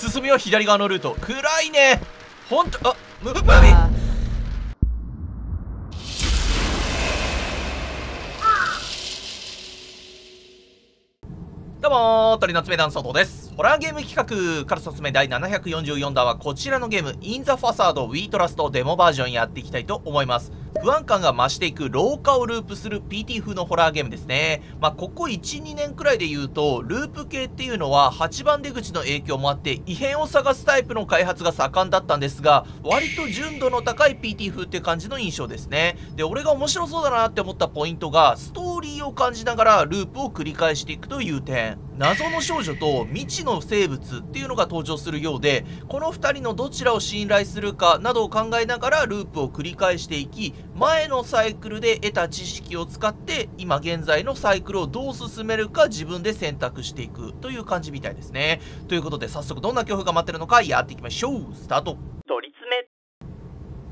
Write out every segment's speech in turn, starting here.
進みは左側のルート。暗いね。ほんとあむむみ Uh, どうもー、鳥の爪団佐藤です。ホラーゲーム企画から説明第744弾はこちらのゲーム、インザファサード We Trust デモバージョンやっていきたいと思います。不安感が増していく廊下をループする PT 風のホラーゲームですね。まあ、ここ1、2年くらいで言うと、ループ系っていうのは8番出口の影響もあって、異変を探すタイプの開発が盛んだったんですが、割と純度の高い PT 風って感じの印象ですね。で、俺が面白そうだなって思ったポイントが、ストーリーを感じながらループを繰り返していくという点。謎の少女と未知の生物っていうのが登場するようで、この2人のどちらを信頼するかなどを考えながらループを繰り返していき、前のサイクルで得た知識を使って、今現在のサイクルをどう進めるか自分で選択していくという感じみたいですね。ということで、早速どんな恐怖が待ってるのかやっていきましょう。スタート取り詰め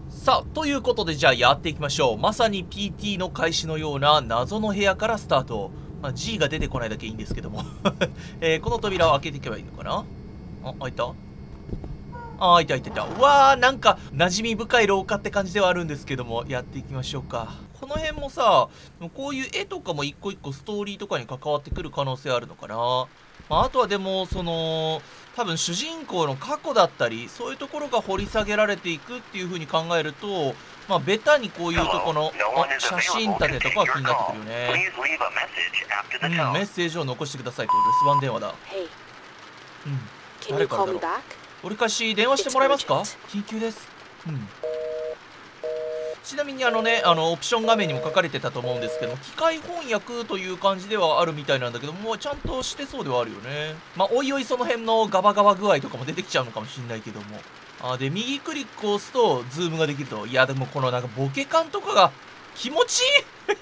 さあ、ということでじゃあやっていきましょう。まさに PT の開始のような謎の部屋からスタート。まあ、G が出てこないだけいいんですけども、えーこの扉を開けていけばいいのかな？あ、開いた？あ、開いた開いた開いた。うわー、なんか馴染み深い廊下って感じではあるんですけども、やっていきましょうか。この辺もさ、こういう絵とかも一個一個ストーリーとかに関わってくる可能性あるのかな？まあ、あとはでも、その、多分主人公の過去だったりそういうところが掘り下げられていくっていう風に考えるとまあベタにこういうとこのあ写真立てとかは気になってくるよね。うん.メッセージを残してくださいと留守番電話だ。うん。誰からだろう?折り返し電話してもらえますか？緊急です。うん。ちなみにあのねあのオプション画面にも書かれてたと思うんですけど機械翻訳という感じではあるみたいなんだけどもうちゃんとしてそうではあるよね。まあおいおいその辺のガバガバ具合とかも出てきちゃうのかもしんないけどもあで右クリックを押すとズームができると。いやでもこのなんかボケ感とかが気持ちい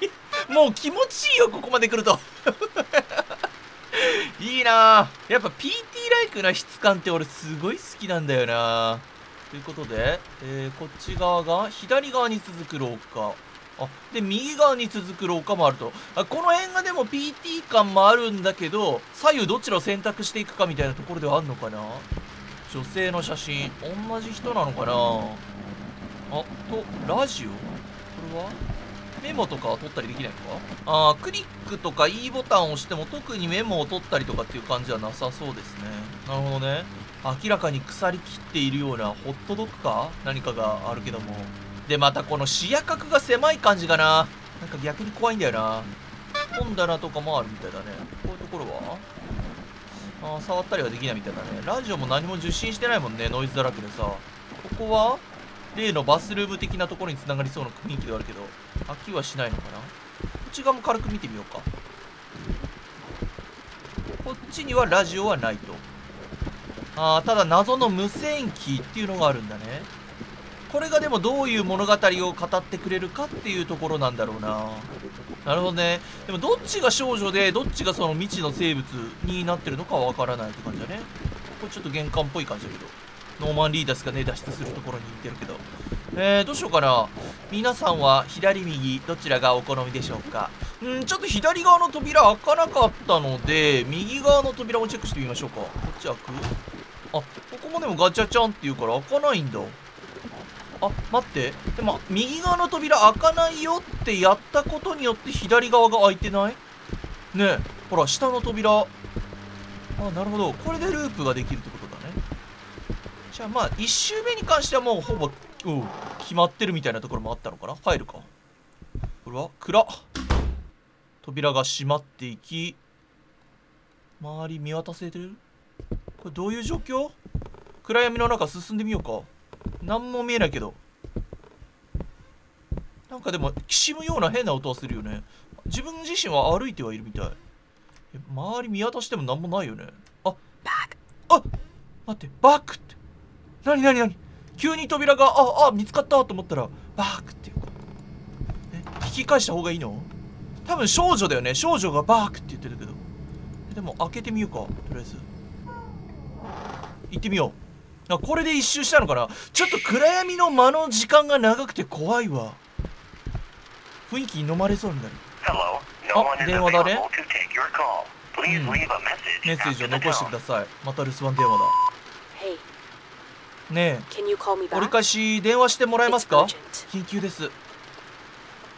い。もう気持ちいいよここまで来ると。いいなあやっぱ PT ライクな質感って俺すごい好きなんだよなということで、えーこっち側が左側に続く廊下。あで右側に続く廊下もあると。あこの辺がでも PT 感もあるんだけど左右どちらを選択していくかみたいなところではあるのかな？女性の写真同じ人なのかな？あとラジオ？これは？メモとかは取ったりできないのか？あークリックとか E ボタンを押しても特にメモを取ったりとかっていう感じはなさそうですね。なるほどね。明らかに腐りきっているようなホットドッグか？何かがあるけども。でまたこの視野角が狭い感じがな？なんか逆に怖いんだよな。本棚とかもあるみたいだね。こういうところは？ああ触ったりはできないみたいだね。ラジオも何も受信してないもんねノイズだらけでさ。ここは例のバスルーム的なところにつながりそうな雰囲気ではあるけど飽きはしないのかな？こっち側も軽く見てみようか。こっちにはラジオはないと。ああただ謎の無線機っていうのがあるんだね。これがでもどういう物語を語ってくれるかっていうところなんだろうな。なるほどね。でもどっちが少女でどっちがその未知の生物になってるのかはわからないって感じだね。これちょっと玄関っぽい感じだけど。ノーマン・リーダスがね脱出するところに似てるけど。えー、どうしようかな。皆さんは左右どちらがお好みでしょうか？うんちょっと左側の扉開かなかったので右側の扉もチェックしてみましょうか。こっち開く？あここもでもガチャチャンっていうから開かないんだ。あ待って。でも右側の扉開かないよってやったことによって左側が開いてない？ねえ。ほら下の扉。あなるほど。これでループができるってことだね。じゃあまあ1周目に関してはもうほぼ、う、決まってるみたいなところもあったのかな？入るか。これは暗っ。扉が閉まっていき周り見渡せてる？これどういう状況？暗闇の中進んでみようか。何も見えないけど。なんかでもきしむような変な音はするよね。自分自身は歩いてはいるみたい。え周り見渡しても何もないよね。あ Back. あ待ってバックって。何何何？急に扉がああ見つかったと思ったらバックっていうかえ引き返した方がいいの？多分少女だよね。少女がバークって言ってるけど。えでも開けてみようかとりあえず。行ってみよう。あこれで一周したのかな？ちょっと暗闇の間の時間が長くて怖いわ。雰囲気に飲まれそうになる。Oh, is 電話だね。Hmm. a message メッセージを残してく.ださい。また留守番電話だ。ね Can you call me え折り?返し電話してもらえますか？緊急です。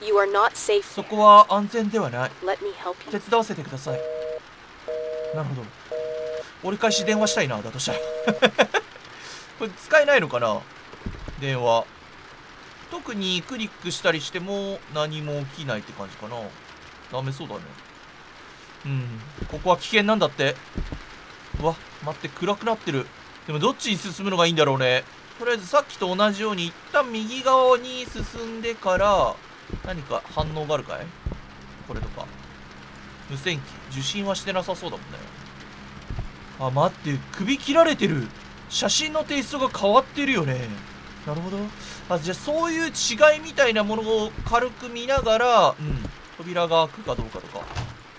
You are not safe. そこは安全ではない。Let me help 手.伝わせてください。なるほど。折り返し電話したいなだとしたらこれ使えないのかな？電話。特にクリックしたりしても何も起きないって感じかな。ダメそうだね。うん。ここは危険なんだって。うわ待って暗くなってる。でもどっちに進むのがいいんだろうね。とりあえずさっきと同じように一旦右側に進んでから何か反応があるかい？これとか。無線機。受信はしてなさそうだもんね。あ待って首切られてる。写真のテイストが変わってるよね。なるほど。あじゃあそういう違いみたいなものを軽く見ながらうん。扉が開くかどうかとか。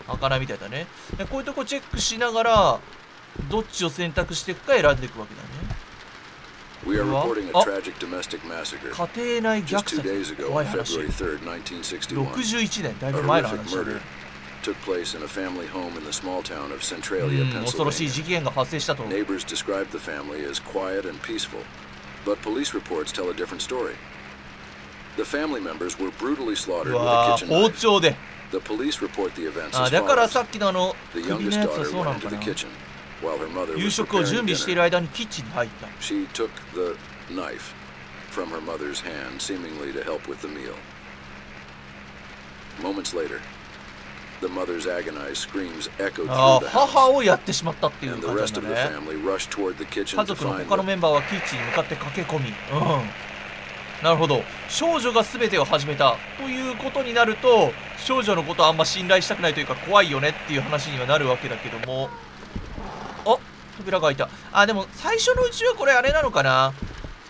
開かないみたいだね。でこういうとこチェックしながらどっちを選択していくか選んでいくわけだね。Oh. tragic domestic massacre. 家庭内虐殺。怖い話。February 3rd, 1961, 61年だいぶ前の話だね took place in a family home in the small town of う Centralia, ん恐ろしい Pennsylvania. 事件が発生したと Neighbors described the family as quiet and peaceful, but police reports tell a different story. The family members were brutally う slaughtered with わ a ー kitchen 包 knife. 丁で The police report the events あ as だから follows. さっきのあの The 首の youngest やつは daughter そうな went のか into な the kitchen while her mother 夕 was 食を準 preparing 備している dinner. 間にキッチンに入った She took the knife from her mother's hand, seemingly to help with the meal. Moments later, the mother's agonized screams echoed あ through あ the house, 母をやってしまったっていう and the 感じ rest な of ん the だね。family rushed toward the kitchen 家族の他の.メンバーはキッチンに向かって駆け込み。うん。なるほど。少女が全てを始めたということになると少女のことはあんま信頼したくないというか怖いよねっていう話にはなるわけだけども。あ扉が開いた。あでも最初のうちはこれあれなのかな。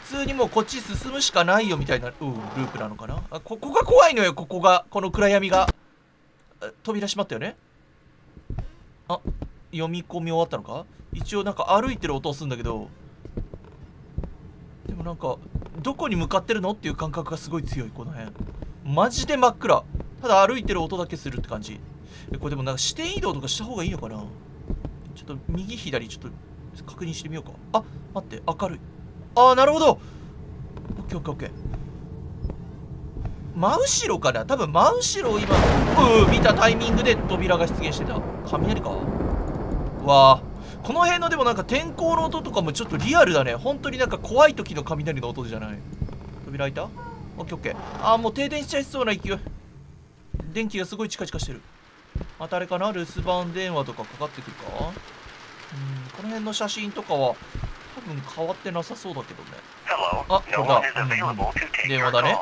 普通にもうこっち進むしかないよみたいな。うんループなのかな。あここが怖いのよここが。この暗闇が。あ扉閉まったよね？あ読み込み終わったのか？一応なんか歩いてる音をするんだけどでもなんかどこに向かってるのっていう感覚がすごい強いこの辺。マジで真っ暗。ただ歩いてる音だけするって感じ。これでもなんか視点移動とかした方がいいのかな？ちょっと右左ちょっと確認してみようか。あ待って明るい。ああなるほど。オッケーオッケーオッケー。真後ろかな多分真後ろを今うん見たタイミングで扉が出現してた。雷か。わあ。この辺のでもなんか天候の音とかもちょっとリアルだね。本当になんか怖い時の雷の音じゃない。扉開いた？オッケーオッケー。ああもう停電しちゃいそうな勢い。電気がすごいチカチカしてる。またあれかな？留守番電話とかかかってくるか？うんこの辺の写真とかは多分変わってなさそうだけどね. Oh, one on. is available to take 電話だね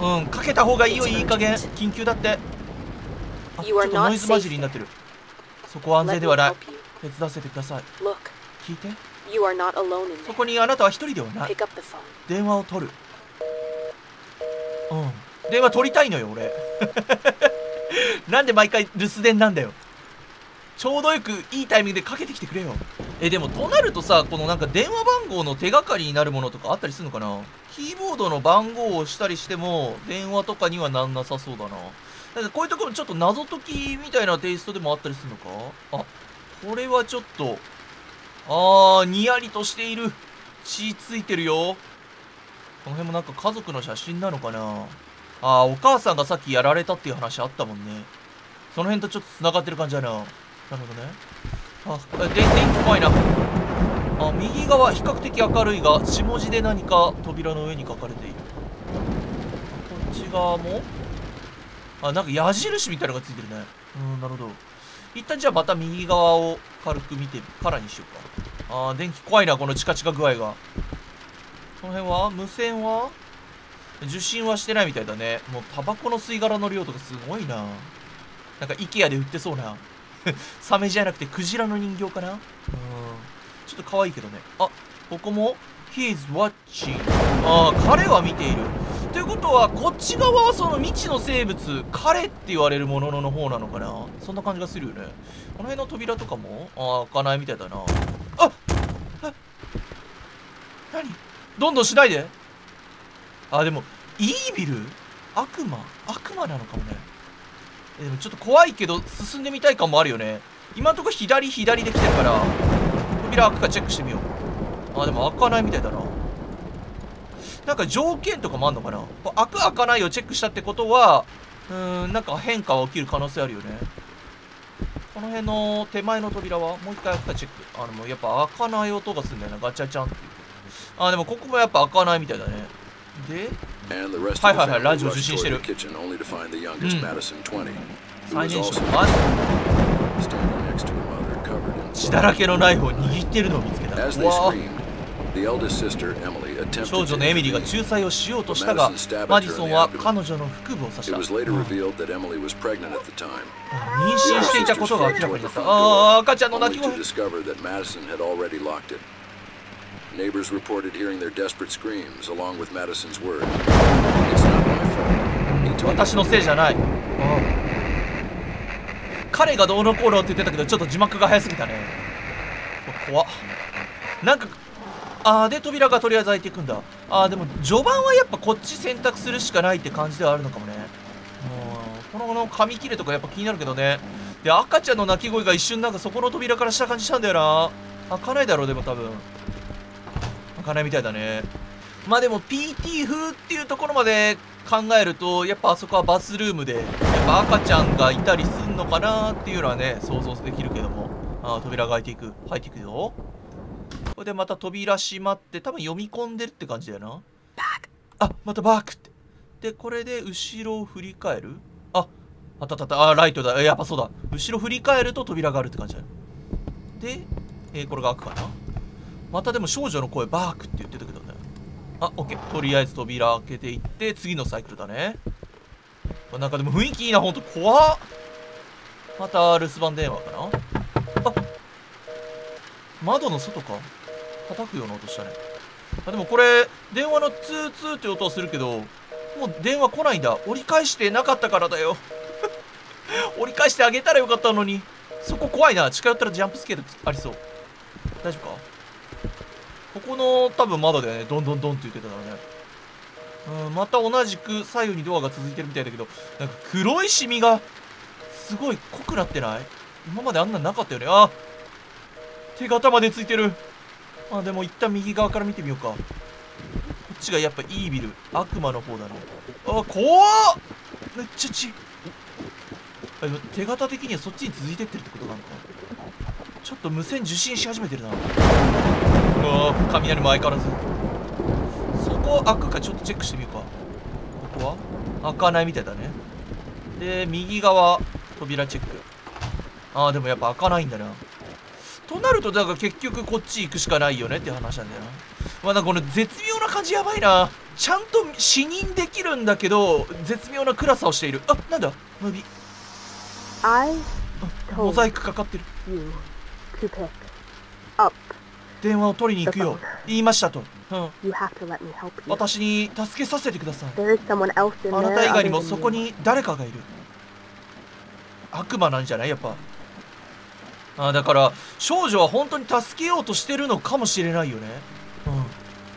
うんかけた方がいいよいい加減。緊急だって。あち You ょっとノイズ混じりになってる。そこは安全 me ではない.手伝わせてください。Look, 聞いて。You are not alone in そ.こにあなたは一人ではない。Pick up the phone. 電話を取る。うん。電話取りたいのよ俺。なんで毎回留守電なんだよ。ちょうどよくいいタイミングでかけてきてくれよえでもとなるとさこのなんか電話番号の手がかりになるものとかあったりするのかな？キーボードの番号をしたりしても電話とかにはなんなさそうだな。なんかこういうところちょっと謎解きみたいなテイストでもあったりするのか？あこれはちょっとあーにやりとしている。血ついてるよ。この辺もなんか家族の写真なのかな？あーお母さんがさっきやられたっていう話あったもんね。その辺とちょっと繋がってる感じだな。なるほどね。あ電気怖いなあ右側比較的明るいが下地で何か扉の上に書かれている。こっち側も？あなんか矢印みたいなのがついてるね。うんなるほど。一旦じゃあまた右側を軽く見てからにしようか。あー電気怖いなこのチカチカ具合が。この辺は？無線は？受信はしてないみたいだね。もうタバコの吸い殻の量とかすごいな。なんか IKEA で売ってそうな。サメじゃなくてクジラの人形かな？うん。ちょっと可愛いけどね。あここも？He's watching. ああ彼は見ている。ということはこっち側はその未知の生物彼って言われるものの方なのかな？そんな感じがするよね。この辺の扉とかも？ああ開かないみたいだな。あっあ何？どんどんしないで。あでもイービル？悪魔？悪魔なのかもねえでもちょっと怖いけど進んでみたい感もあるよね。今のとこ左左で来てるから扉開くかチェックしてみよう。あでも開かないみたいだな。なんか条件とかもあんのかな？開く開かないをチェックしたってことはうーんなんか変化は起きる可能性あるよね。この辺の手前の扉はもう一回開くかチェック。あでもうやっぱ開かない音がするんだよな。ガチャチャンっていう。あでもここもやっぱ開かないみたいだね。ではいはいはい、ラジオ受信してる。うん、最年少、マジ血だらけのナイフを握ってるのを見つけた。少女のエミリーが仲裁をしようとしたが、マディソンは彼女の腹部を刺した。妊娠していたことが明らかになった。赤ちゃんの泣き声。Neighbors reported hearing their desperate screams, along with Madison's word. It's not my fault. It's 私のせいじゃない。彼がどうのこうのって言ってたけどちょっと字幕が早すぎたね。怖っ。なんかあーで扉がとりあえず開いていくんだ。あーでも序盤はやっぱこっち選択するしかないって感じではあるのかもね。もうこのこの紙切れとかやっぱ気になるけどね。で赤ちゃんの泣き声が一瞬なんかそこの扉からした感じしたんだよな。開かないだろうでも多分。かないみたいだね。まあでも PT 風っていうところまで考えるとやっぱあそこはバスルームでやっぱ赤ちゃんがいたりすんのかなっていうのはね想像できるけども。あー扉が開いていく。入っていくよ。これでまた扉閉まって多分読み込んでるって感じだよな。あまたバークって。でこれで後ろを振り返る。ああったあったあった。あライトだ。えやっぱそうだ。後ろ振り返ると扉があるって感じだで、えーこれが開くかなまたでも少女の声バークって言ってたけどねあ、オッケー。とりあえず扉開けていって、次のサイクルだね。なんかでも雰囲気いいな、ほんと怖っ。また留守番電話かなあ窓の外か叩くような音したね。あ、でもこれ、電話のツーツーって音はするけど、もう電話来ないんだ。折り返してなかったからだよ。折り返してあげたらよかったのに。そこ怖いな。近寄ったらジャンプスケートありそう。大丈夫か？ここの多分窓だよね。どんどんどんって言ってたからね。うん、また同じく左右にドアが続いてるみたいだけど、なんか黒いシミがすごい濃くなってない？今まであんなんなかったよね。あ手形までついてる。あ、でも一旦右側から見てみようか。こっちがやっぱイービル。悪魔の方だね。あ、怖っめっちゃ血。あでも手形的にはそっちに続いてってるってことなのかちょっと無線受信し始めてるな。うわー雷も相変わらず。そこ開くかちょっとチェックしてみようか。ここは開かないみたいだね。で右側扉チェック。ああでもやっぱ開かないんだな。となるとだから結局こっち行くしかないよねって話なんだよな。まあなんかこの絶妙な感じやばいな。ちゃんと視認できるんだけど絶妙な暗さをしている。あなんだ？ムビ I モザイクかかってる電話を取りに行くよ。言いましたと、うん.私に助けさせてください。あなた以外にもそこ.に誰かがいる。悪魔なんじゃない？やっぱ。あだから少女は本当に助けようとしてるのかもしれないよね。うん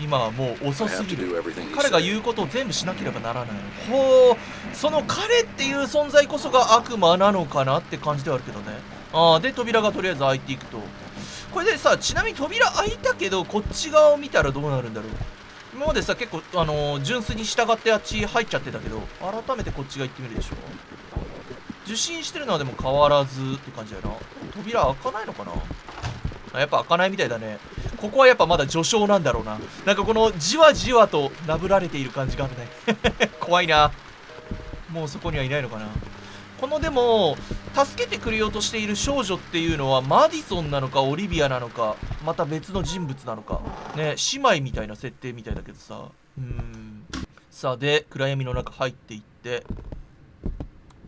今はもう遅すぎる。彼が.言うことを全部しなければならないほう。その彼っていう存在こそが悪魔なのかなって感じではあるけどね。ああで扉がとりあえず開いていくと。これでさちなみに扉開いたけどこっち側を見たらどうなるんだろう。今までさ結構あのー純粋に従ってあっち入っちゃってたけど改めてこっち側行ってみるでしょ。受信してるのはでも変わらずって感じだよな。扉開かないのかな。あやっぱ開かないみたいだねここはやっぱまだ序章なんだろうな。なんかこのじわじわとなぶられている感じがあるね。怖いな。もうそこにはいないのかな。このでも助けてくれようとしている少女っていうのはマディソンなのかオリビアなのかまた別の人物なのか。ね姉妹みたいな設定みたいだけどさ。うーん。さあで暗闇の中入っていって。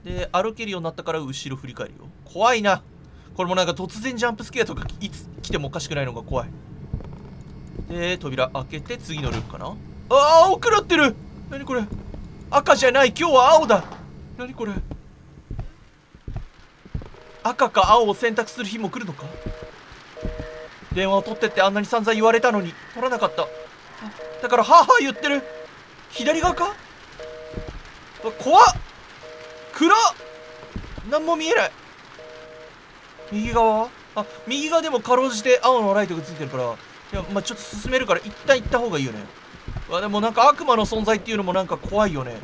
で歩けるようになったから後ろ振り返るよ。怖いな。これもなんか突然ジャンプスケアとかいつ来てもおかしくないのが怖い。で扉開けて次のループかな？ああ青くなってる！何これ？赤じゃない。今日は青だ！何これ？赤か青を選択する日も来るのか？電話を取ってってあんなに散々言われたのに取らなかった。だからはあはあ言ってる。左側か？怖っ！暗っ！何も見えない。右側あ右側でもかろうじて青のライトがついてるからいやまあちょっと進めるから一旦行った方がいいよね。わでもなんか悪魔の存在っていうのもなんか怖いよね。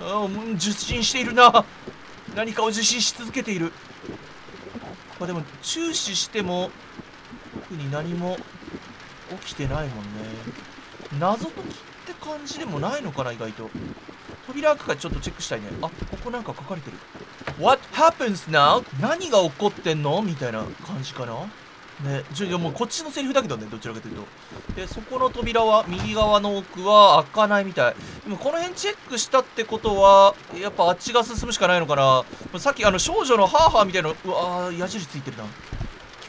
あうん受信しているな。何かを受信し続けている。まあでも注視しても特に何も起きてないもんね。謎解きって感じでもないのかな意外と。扉開くかちょっとチェックしたいね。あここなんか書かれてる。What happens now? 何が起こってんの？みたいな感じかな。ね、ちょいやもうこっちのセリフだけどねどちらかというと。でそこの扉は右側の奥は開かないみたい。でもこの辺チェックしたってことはやっぱあっちが進むしかないのかな。さっきあの少女のハーハーみたいなうわー矢印ついてるな。聞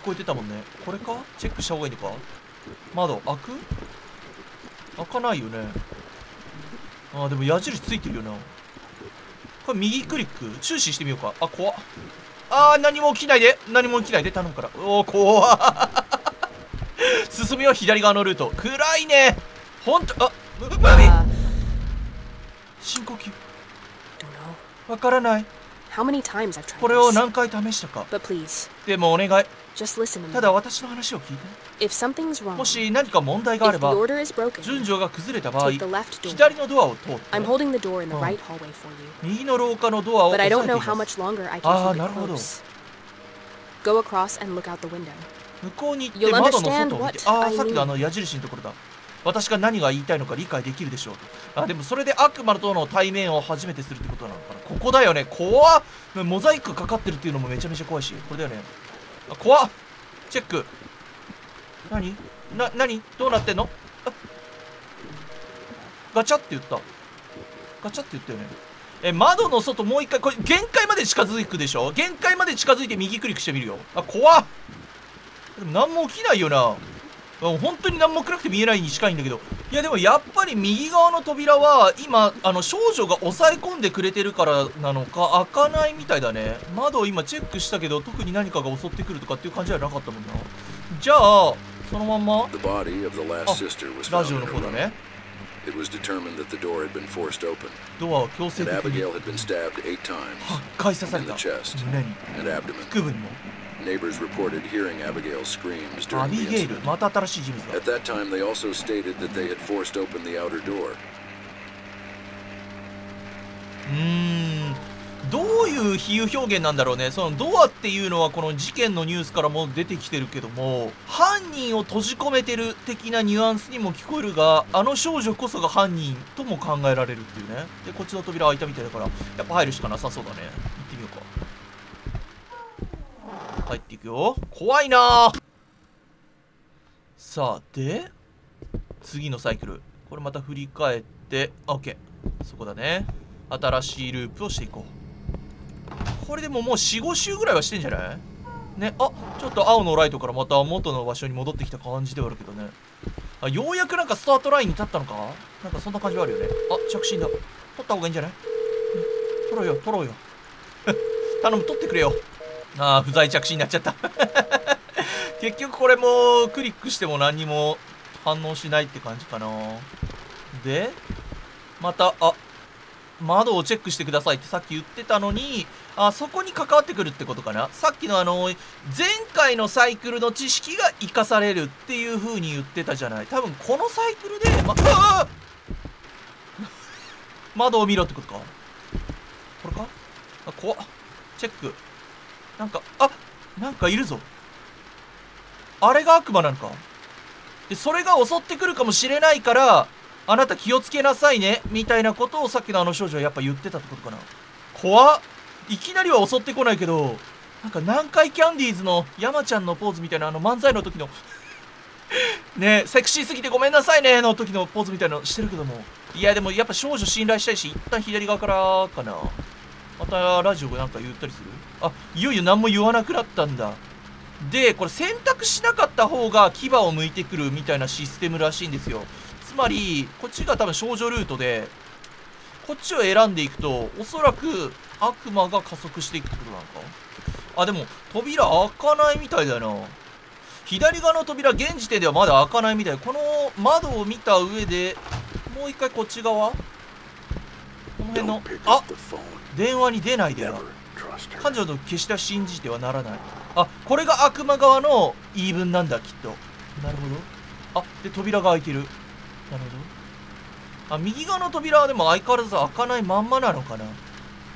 こえてたもんね。これか？チェックした方がいいのか？窓開く？開かないよね。あーでも矢印ついてるよな。これ右クリック？注視してみようか。あ怖っ。あー何も起きないで。何も起きないで。頼むから。おお怖っ。進みは左側のルート。暗いね。ほんとあムムービ Uh, 深呼吸.わからない How many times I've tried これを.何回試したか But please, でもお願い just listen to me. ただ私の話を聞いて If something's wrong, もし何か問題があ if れ the ば order is broken, 順序が崩れた場合 take the left door. 左のドアを通って I'm holding the door in the Oh. right hallway for you. 右の廊下のドアを But 押 I さえ don't てい know ま how す much longer I can Ah, keep it なるほど。closed. Go across and look out the window. 向こうに行って You'll 窓の外 understand を見て what ああ I さっきのあ mean. の矢印のところだ私が何が言いたいのか理解できるでしょうと。あでもそれで悪魔との対面を初めてするってことなのかな。ここだよね。怖っ。モザイクかかってるっていうのもめちゃめちゃ怖いし。これだよね。あ怖っ。チェック。何？な何？どうなってんの？ガチャって言った。ガチャって言ったよね。え窓の外もう一回これ限界まで近づくでしょ？限界まで近づいて右クリックしてみるよ。あ怖っ。でも何も起きないよな。本当に何も暗くて見えないに近いんだけど。いやでもやっぱり右側の扉は今、あの少女が抑え込んでくれてるからなのか開かないみたいだね。窓を今チェックしたけど特に何かが襲ってくるとかっていう感じはなかったもんな。じゃあ、そのまんま。ラジオの方だね。ドアを強制 determined that Neighbors reported hearing Abigail's screams ア during ビ the ゲイル incident. また新しい人物だ At that time, they also stated that they had forced open the outer door. うーんどういう比喩表現なんだろうね。そのドアっていうのはこの事件のニュースからも出てきてるけども犯人を閉じ込めてる的なニュアンスにも聞こえるがあの少女こそが犯人とも考えられるっていうね。でこっちの扉開いたみたいだからやっぱ入るしかなさそうだね入っていくよ。怖いな。さあで次のサイクル。これまた振り返って。あ OK そこだね。新しいループをしていこう。これでももう45周ぐらいはしてんじゃない？ねあちょっと青のライトからまた元の場所に戻ってきた感じではあるけどね。あようやくなんかスタートラインに立ったのか？なんかそんな感じはあるよね。あ着信だ。取った方がいいんじゃない、取ろうよ取ろうよ。頼む取ってくれよ。ああ不在着信になっちゃった。結局これもクリックしても何にも反応しないって感じかな。でまたあ窓をチェックしてくださいってさっき言ってたのにあそこに関わってくるってことかな。さっきのあの前回のサイクルの知識が生かされるっていう風に言ってたじゃない。多分このサイクルで、ま、あ窓を見ろってことか。これか？あ怖っ。チェック。なんかあなんかいるぞ。あれが悪魔なのか？でそれが襲ってくるかもしれないからあなた気をつけなさいねみたいなことをさっきのあの少女はやっぱ言ってたってことかな。怖っ。いきなりは襲ってこないけどなんか南海キャンディーズの山ちゃんのポーズみたいなあの漫才の時の ねセクシーすぎてごめんなさいねの時のポーズみたいなのしてるけども。いやでもやっぱ少女信頼したいし一旦左側からかな。またラジオがなんか言ったりする？あいよいよ何も言わなくなったんだ。でこれ選択しなかった方が牙を向いてくるみたいなシステムらしいんですよ。つまりこっちが多分少女ルートでこっちを選んでいくとおそらく悪魔が加速していくってことなのか？あでも扉開かないみたいだよな。左側の扉現時点ではまだ開かないみたい。この窓を見た上でもう一回こっち側？この辺の？あ！up the phone. 電話に出ないでな Never trust her. 彼女の決しては信じてはならない。あこれが悪魔側の言い分なんだきっと。なるほど。あで扉が開いてる。なるほど。あ右側の扉はでも相変わらず開かないまんまなのかな。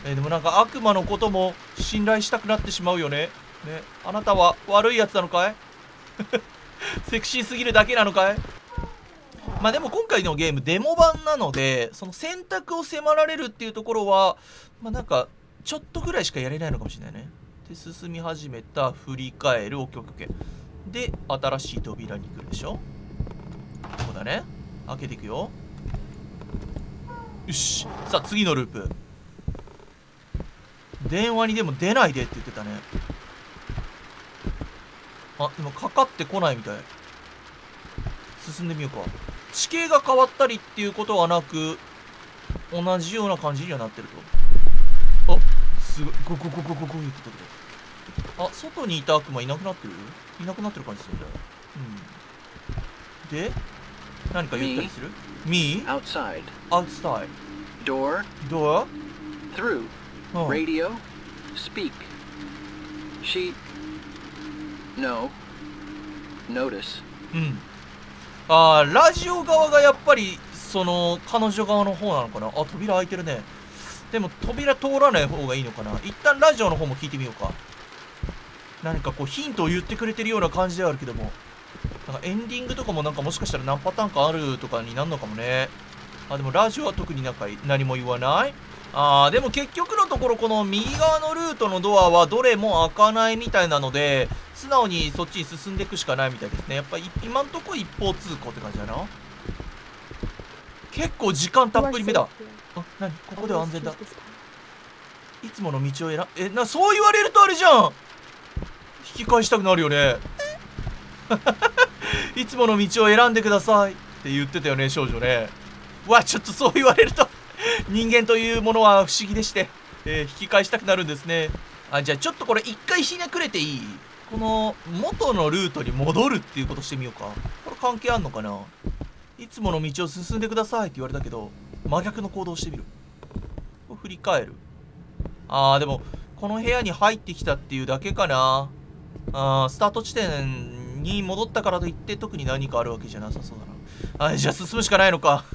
えーでもなんか悪魔のことも信頼したくなってしまうよね。ねあなたは悪いやつなのかい？セクシーすぎるだけなのかい？まあでも今回のゲームデモ版なのでその選択を迫られるっていうところはまあなんかちょっとぐらいしかやれないのかもしれないね。で進み始めた振り返るオッケーオッケーで新しい扉に行くでしょ。ここだね。開けていくよ。よし。さあ次のループ。電話にでも出ないでって言ってたね。あでもかかってこないみたい。進んでみようか。地形が変わったりっていうことはなく同じような感じにはなってるとあすごいゴゴゴゴゴゴ言ってたあ外にいた悪魔いなくなってる？いなくなってる感じするんだようんで何か言ったりする ?Me? Outside. Outside Door? Door? Through. うん Radio? Speak. She. No. Notice. うんあーラジオ側がやっぱりその彼女側の方なのかな？あ扉開いてるね。でも扉通らない方がいいのかな？一旦ラジオの方も聞いてみようか。何かこうヒントを言ってくれてるような感じではあるけども。なんかエンディングとかもなんかもしかしたら何パターンかあるとかになるのかもね。あでもラジオは特になんか何も言わない？あーでも結局のところこの右側のルートのドアはどれも開かないみたいなので素直にそっちに進んでいくしかないみたいですね。やっぱり今んとこ一方通行って感じだな。結構時間たっぷりめだ。あ何？ここでは安全だ。いつもの道を選んえなそう言われるとあれじゃん。引き返したくなるよね。いつもの道を選んでくださいって言ってたよね少女ね。うわちょっとそう言われると人間というものは不思議でして、えー引き返したくなるんですね。あじゃあちょっとこれ一回ひねくれていい？この元のルートに戻るっていうことしてみようか。これ関係あんのかな？いつもの道を進んでくださいって言われたけど真逆の行動してみる。これ振り返る。あーでもこの部屋に入ってきたっていうだけかな。あースタート地点に戻ったからといって特に何かあるわけじゃなさそうだな。あじゃあ進むしかないのか。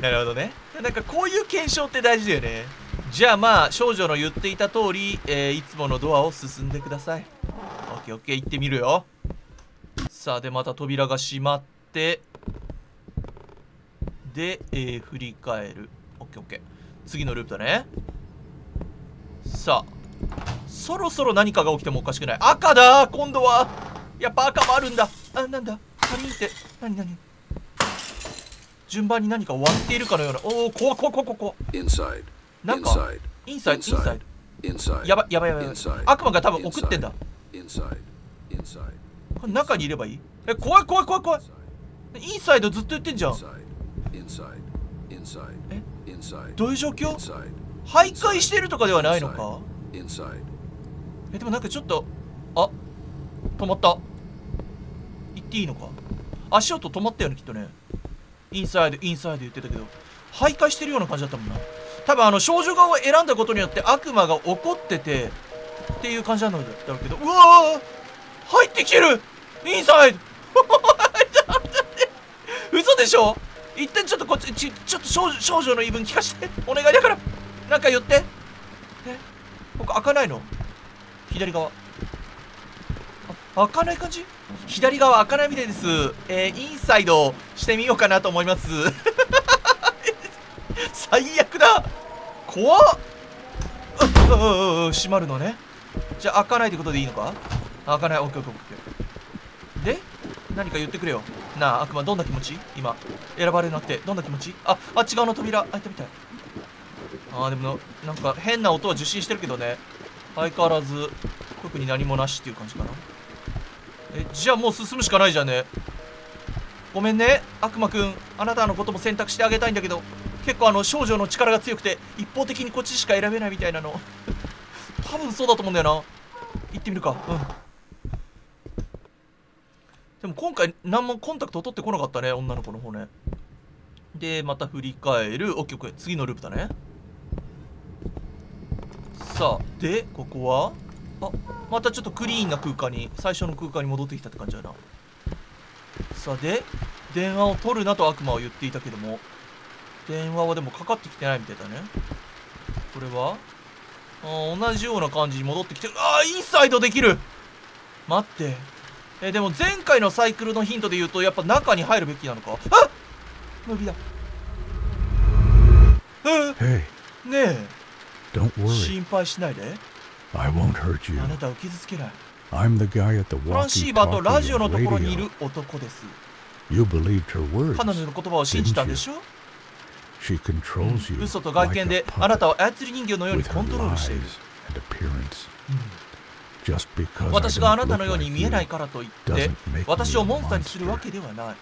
なるほどね。なんかこういう検証って大事だよね。じゃあまあ少女の言っていた通り、えーいつものドアを進んでください。オッケーオッケー行ってみるよ。さあでまた扉が閉まってで、えー振り返る。オッケーオッケー。次のループだね。さあそろそろ何かが起きてもおかしくない。赤だ今度は。やっぱ赤もあるんだ。あなんだ。カリンって。何何？順番に何か終わっているかのようなおお怖い怖い怖い怖い怖い Inside. なんか.インサイドインサイ.ドやばいやばいやばい.悪魔が多分送ってんだ.これ中にいればいい？え怖い怖い怖い怖いインサイドずっと言ってんじゃん.え？どういう状況？徘徊してるとかではないのか？えでもなんかちょっとあ止まった行っていいのか？足音止まったよねきっとねインサイドインサイド言ってたけど徘徊してるような感じだったもんな。多分あの少女側を選んだことによって悪魔が怒っててっていう感じなんだろうけど。うわー入ってきてる！インサイド！嘘でしょ？一旦ちょっとこっちちちょっと少女少女の言い分聞かして。お願いだから。なんか言って。え？ここ開かないの？左側。開かない感じ？左側開かないみたいです。えー、インサイドしてみようかなと思います。最悪だ。怖っ。閉まるのね。じゃあ開かないってことでいいのか？開かない。オッケーオッケーオッケーで何か言ってくれよ。なあ悪魔どんな気持ち？今。選ばれなくてどんな気持ち？ああっち側の扉開いてみたい。あーでもなんか変な音は受信してるけどね。相変わらず特に何もなしっていう感じかな。えじゃあもう進むしかないじゃんね。ごめんね。悪魔くんあなたのことも選択してあげたいんだけど結構あの少女の力が強くて一方的にこっちしか選べないみたいなの。多分そうだと思うんだよな。行ってみるか。うん。でも今回何もコンタクト取ってこなかったね女の子の方ね。でまた振り返る。オッケーオッケー次のループだね。さあでここは？あまたちょっとクリーンな空間に最初の空間に戻ってきたって感じだな。さあで電話を取るなと悪魔は言っていたけども電話はでもかかってきてないみたいだね。これは？あー同じような感じに戻ってきてる。あーインサイドできる！待って。えでも前回のサイクルのヒントで言うとやっぱ中に入るべきなのか？あ無理だ。え Hey, ねえ.心配しないで I won't hurt you. あなたを傷つけない。I'm the guy at the フランシーバーとラジオのところにいる男です。You believed her words, 彼女の言葉を信じたんでしょ？She controls you 嘘と外見で、like、あなたを操り人形のようにコントロールしている。うん私があなたのように見えないからと言って私をモンスターにするわけではない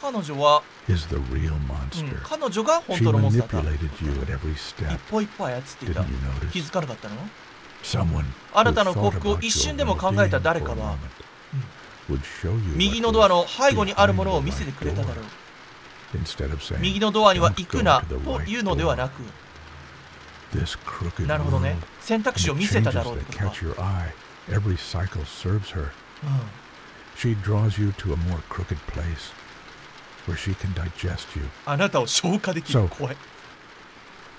彼女は、うん、彼女が本当のモンスターだ一歩一歩操っていた気づかなかったの？あなたの幸福を一瞬でも考えた誰かは、右のドアの背後にあるものを見せてくれただろう。右のドアには行くなというのではなく、なるほどね、選択肢を見せただろう。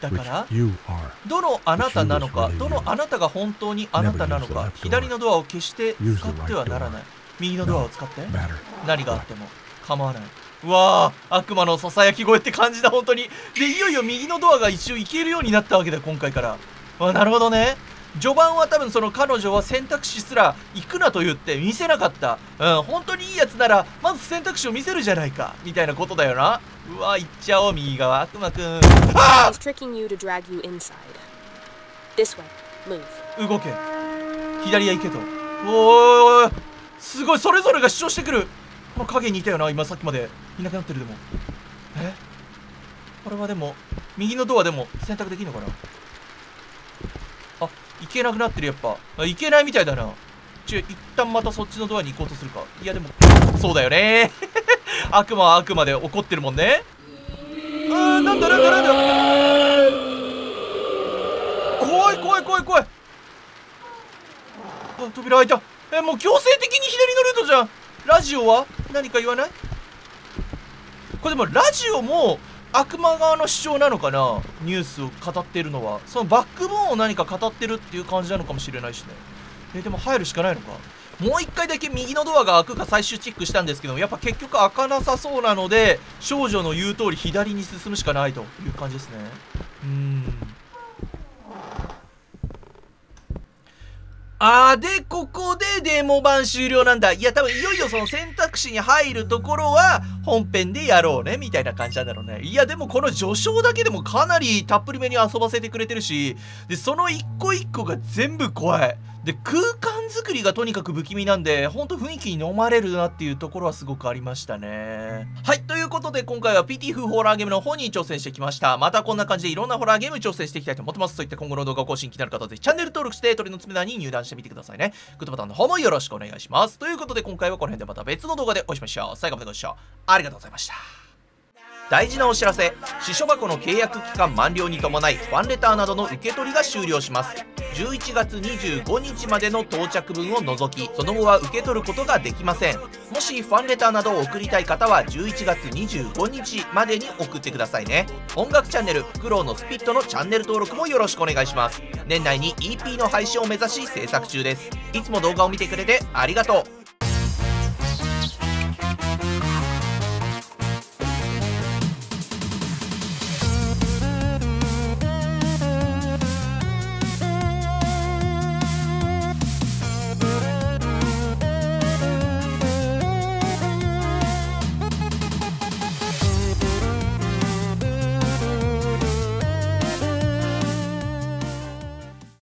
だから.どのあなたなのかどのあなたが本当にあなたなのか.左のドアを決して使ってはならない。右のドアを使って.何があっても。構わない。うわあ悪魔のささやき声って感じだ本当に。でいよいよ右のドアが一応行けるようになったわけだ今回から。あなるほどね序盤は多分その彼女は選択肢すら行くなと言って見せなかった。うん本当にいいやつならまず選択肢を見せるじゃないか。みたいなことだよな。うわ行っちゃおう右側。悪魔くん。あ動け。左へ行けと。おーすごいそれぞれが主張してくる。この影にいたよな今さっきまで。いなくなってるでも。え？これはでも右のドアでも選択できるのかな？あ行けなくなってるやっぱ。あ行けないみたいだな。ちょ一旦またそっちのドアに行こうとするか。いやでもそうだよね。悪魔は悪魔で怒ってるもんね。あーなんだなんだなんだ。怖い怖い怖い怖い。あ扉開いた。えもう強制的に左のルートじゃん。ラジオは？何か言わない？これでもラジオも悪魔側の主張なのかな？ニュースを語ってるのは。そのバックボーンを何か語ってるっていう感じなのかもしれないしね。えでも入るしかないのか。もう一回だけ右のドアが開くか最終チェックしたんですけどやっぱ結局開かなさそうなので少女の言う通り左に進むしかないという感じですね。うん。あーでここでデモ版終了なんだ。いや多分いよいよその選択肢に入るところは本編でやろうねみたいな感じなんだろうね。いやでもこの序章だけでもかなりたっぷりめに遊ばせてくれてるしでその一個一個が全部怖い。で空間作りがとにかく不気味なんでほんと雰囲気に飲まれるなっていうところはすごくありましたね。はいということで今回は PT 風ホラーゲームの方に挑戦してきました。またこんな感じでいろんなホラーゲーム挑戦していきたいと思ってます。そういった今後の動画更新気になる方はぜひチャンネル登録して鳥の爪団に入団してみてくださいね。グッドボタンの方もよろしくお願いします。ということで今回はこの辺でまた別の動画でお会いしましょう。最後までご視聴ありがとうございました。大事なお知らせ。私書箱の契約期間満了に伴いファンレターなどの受け取りが終了します。11月25日までの到着分を除きその後は受け取ることができません。もしファンレターなどを送りたい方は11月25日までに送ってくださいね。音楽チャンネルフクロウのスピットのチャンネル登録もよろしくお願いします。年内に EP の配信を目指し制作中です。いつも動画を見てくれてありがとう。